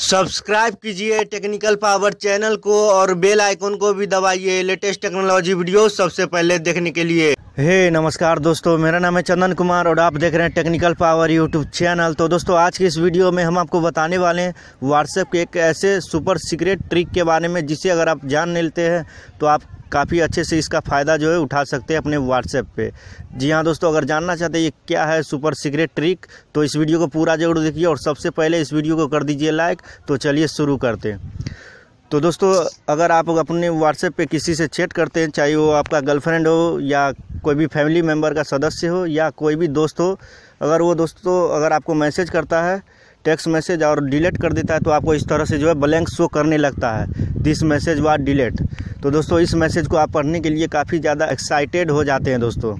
Subscribe कीजिए technical power channel को और बेल आइकन को भी दबाइए लेटेस्ट टेक्नोलॉजी वीडियो सबसे पहले देखने के लिए। हे hey, नमस्कार दोस्तों मेरा नाम है चंदन कुमार और आप देख रहे हैं टेक्निकल पावर यूट्यूब चैनल। तो दोस्तों आज की इस वीडियो में हम आपको बताने वाले हैं व्हाट्सएप के एक ऐसे सुपर सीक्रेट ट्रिक के बारे में जिसे अगर आप जान लेते हैं तो आप काफ़ी अच्छे से इसका फ़ायदा जो है उठा सकते हैं अपने व्हाट्सएप पे। जी हाँ दोस्तों, अगर जानना चाहते हैं ये क्या है सुपर सीक्रेट ट्रिक तो इस वीडियो को पूरा ज़रूर देखिए और सबसे पहले इस वीडियो को कर दीजिए लाइक तो चलिए शुरू करते हैं। तो दोस्तों, अगर आप अपने व्हाट्सएप पे किसी से चैट करते हैं, चाहे वो आपका गर्लफ्रेंड हो या कोई भी फैमिली मेंबर का सदस्य हो या कोई भी दोस्त हो, अगर वो दोस्तों, अगर आपको मैसेज करता है टेक्स्ट मैसेज और डिलीट कर देता है तो आपको इस तरह से जो है ब्लैंक शो करने लगता है। दिस मैसेज वाज डिलीट तो दोस्तों, इस मैसेज को आप पढ़ने के लिए काफ़ी ज़्यादा एक्साइटेड हो जाते हैं दोस्तों।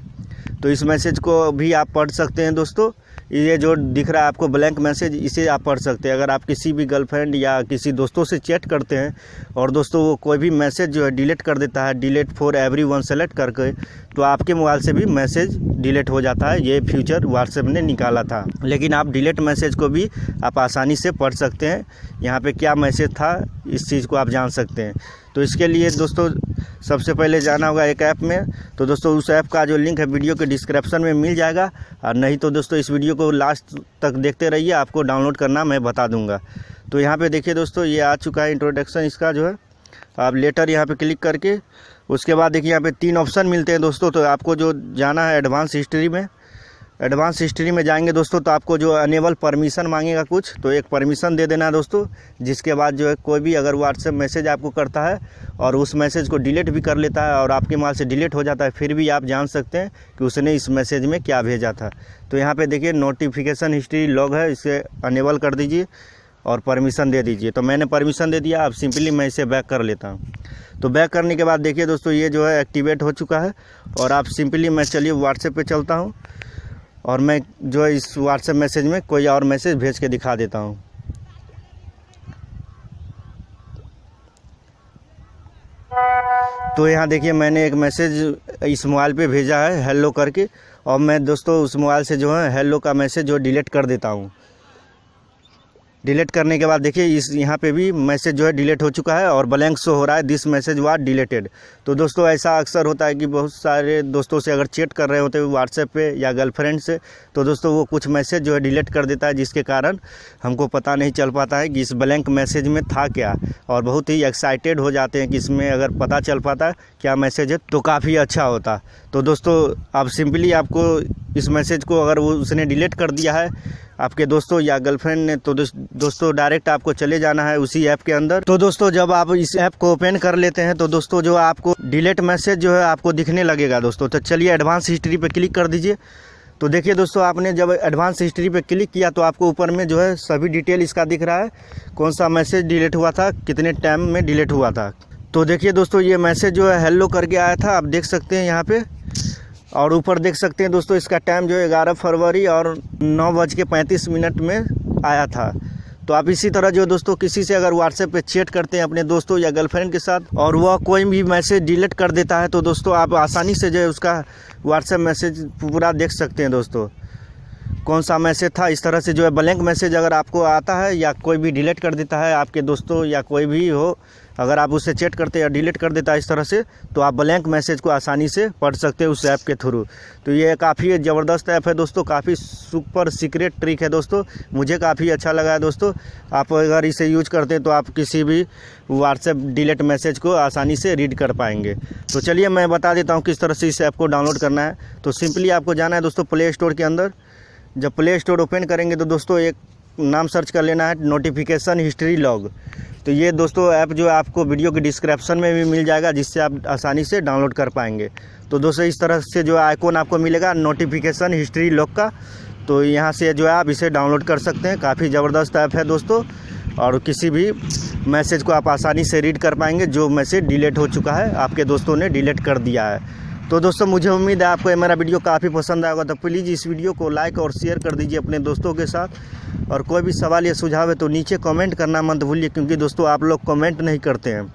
तो इस मैसेज को भी आप पढ़ सकते हैं दोस्तों। ये जो दिख रहा है आपको ब्लैंक मैसेज इसे आप पढ़ सकते हैं। अगर आप किसी भी गर्लफ्रेंड या किसी दोस्तों से चैट करते हैं, और दोस्तों वो कोई भी मैसेज जो है डिलीट कर देता है delete for every one select करके तो आपके मोबाइल से भी मैसेज डिलीट हो जाता है। ये फ्यूचर व्हाट्सएप ने निकाला था। लेकिन आप डिलीट मैसेज को भी आप आसानी से पढ़ सकते हैं। यहाँ पर क्या मैसेज था, इस चीज़ को आप जान सकते हैं। तो इसके लिए दोस्तों, सबसे पहले जाना होगा एक ऐप में। तो दोस्तों, उस ऐप का जो लिंक है, वीडियो के डिस्क्रिप्शन में मिल जाएगा। और नहीं तो दोस्तों, इस वीडियो को लास्ट तक देखते रहिए, आपको डाउनलोड करना मैं बता दूँगा। तो यहाँ पे देखिए दोस्तों, ये आ चुका है इंट्रोडक्शन इसका जो है। आप लेटर यहाँ पे क्लिक करके, उसके बाद देखिए यहाँ पे तीन ऑप्शन मिलते हैं दोस्तों। तो आपको जो जाना है एडवांस हिस्ट्री में एडवांस हिस्ट्री में जाएँगे दोस्तों तो आपको जो अनेबल परमिशन मांगेगा कुछ तो एक परमिशन दे देना दोस्तों, जिसके बाद जो है कोई भी अगर व्हाट्सएप मैसेज आपको करता है और उस मैसेज को डिलीट भी कर लेता है और आपके माल से डिलीट हो जाता है, फिर भी आप जान सकते हैं कि उसने इस मैसेज में क्या भेजा था। तो यहाँ पर देखिए नोटिफिकेशन हिस्ट्री लॉग है, इसे अनेबल कर दीजिए और परमिशन दे दीजिए। तो मैंने परमिशन दे दिया, अब सिंपली मैं इसे बैक कर लेता हूँ। तो बैक करने के बाद देखिए दोस्तों, ये जो है एक्टिवेट हो चुका है और आप सिंपली मैं चलिए व्हाट्सएप पे चलता हूँ। और मैं जो है इस व्हाट्सएप मैसेज में कोई और मैसेज भेज के दिखा देता हूँ। तो यहाँ देखिए, मैंने एक मैसेज इस मोबाइल पे भेजा है हेलो करके, और मैं दोस्तों, उस मोबाइल से जो है हेलो का मैसेज जो डिलीट कर देता हूँ। डिलीट करने के बाद देखिए, इस यहाँ पे भी मैसेज जो है डिलीट हो चुका है और ब्लैंक शो हो रहा है। This message was deleted. तो दोस्तों, ऐसा अक्सर होता है कि बहुत सारे दोस्तों से अगर चैट कर रहे होते हैं व्हाट्सएप पे या गर्लफ्रेंड से तो दोस्तों वो कुछ मैसेज जो है डिलीट कर देता है, जिसके कारण हमको पता नहीं चल पाता है कि इस ब्लैंक मैसेज में था क्या। और बहुत ही एक्साइटेड हो जाते हैं कि इसमें अगर पता चल पाता क्या मैसेज है तो काफ़ी अच्छा होता। तो दोस्तों, आप सिंपली आपको इस मैसेज को अगर वो उसने डिलीट कर दिया है आपके दोस्तों या गर्लफ्रेंड ने तो दोस्तों डायरेक्ट आपको चले जाना है उसी ऐप के अंदर। तो दोस्तों, जब आप इस ऐप को ओपन कर लेते हैं तो दोस्तों जो आपको डिलीट मैसेज जो है, आपको दिखने लगेगा दोस्तों। तो चलिए एडवांस हिस्ट्री पर क्लिक कर दीजिए। तो देखिए दोस्तों, आपने जब एडवांस हिस्ट्री पे क्लिक किया तो आपको ऊपर में जो है सभी डिटेल इसका दिख रहा है। कौन सा मैसेज डिलीट हुआ था, कितने टाइम में डिलीट हुआ था। तो देखिए दोस्तों, ये मैसेज जो है हेलो करके आया था। आप देख सकते हैं यहाँ पे। और ऊपर देख सकते हैं दोस्तों, इसका टाइम जो है ग्यारह फरवरी और नौ बज के पैंतीस मिनट में आया था। तो आप इसी तरह जो दोस्तों, किसी से अगर व्हाट्सएप पे चैट करते हैं अपने दोस्तों या गर्लफ्रेंड के साथ और वह कोई भी मैसेज डिलीट कर देता है तो दोस्तों आप आसानी से जो है उसका व्हाट्सएप मैसेज पूरा देख सकते हैं दोस्तों। कौन सा मैसेज था, इस तरह से जो है ब्लैंक मैसेज अगर आपको आता है या कोई भी डिलीट कर देता है आपके दोस्तों या कोई भी हो, अगर आप उससे चैट करते या डिलीट कर देता है इस तरह से तो आप ब्लैंक मैसेज को आसानी से पढ़ सकते हैं उस ऐप के थ्रू। तो ये काफ़ी ज़बरदस्त ऐप है दोस्तों, काफ़ी सुपर सीक्रेट ट्रिक है दोस्तों, मुझे काफ़ी अच्छा लगा है दोस्तों। आप अगर इसे यूज़ करते हैं तो आप किसी भी व्हाट्सएप डिलीट मैसेज को आसानी से रीड कर पाएँगे। तो चलिए मैं बता देता हूँ किस तरह से इस ऐप को डाउनलोड करना है। तो सिंपली आपको जाना है दोस्तों प्ले स्टोर के अंदर। जब प्ले स्टोर ओपन करेंगे तो दोस्तों एक नाम सर्च कर लेना है नोटिफिकेशन हिस्ट्री लॉग तो ये दोस्तों ऐप जो आपको वीडियो के डिस्क्रिप्शन में भी मिल जाएगा, जिससे आप आसानी से डाउनलोड कर पाएँगे। तो दोस्तों इस तरह से जो आइकॉन आपको मिलेगा नोटिफिकेशन हिस्ट्री लॉग का तो यहाँ से जो है आप इसे डाउनलोड कर सकते हैं। काफ़ी ज़बरदस्त ऐप है दोस्तों, और किसी भी मैसेज को आप आसानी से रीड कर पाएँगे, जो मैसेज डिलीट हो चुका है, आपके दोस्तों ने डिलीट कर दिया है। तो दोस्तों, मुझे उम्मीद है आपको मेरा वीडियो काफ़ी पसंद आएगा। तो प्लीज़ इस वीडियो को लाइक और शेयर कर दीजिए अपने दोस्तों के साथ। और कोई भी सवाल या सुझाव है तो नीचे कमेंट करना मत भूलिए, क्योंकि दोस्तों, आप लोग कमेंट नहीं करते हैं।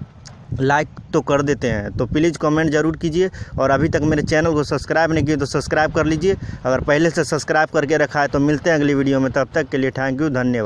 लाइक तो कर देते हैं। तो प्लीज़ कमेंट ज़रूर कीजिए और अभी तक मेरे चैनल को सब्सक्राइब नहीं किए तो सब्सक्राइब कर लीजिए। अगर पहले से सब्सक्राइब करके रखा है तो मिलते हैं अगली वीडियो में। तब तक के लिए थैंक यू धन्यवाद।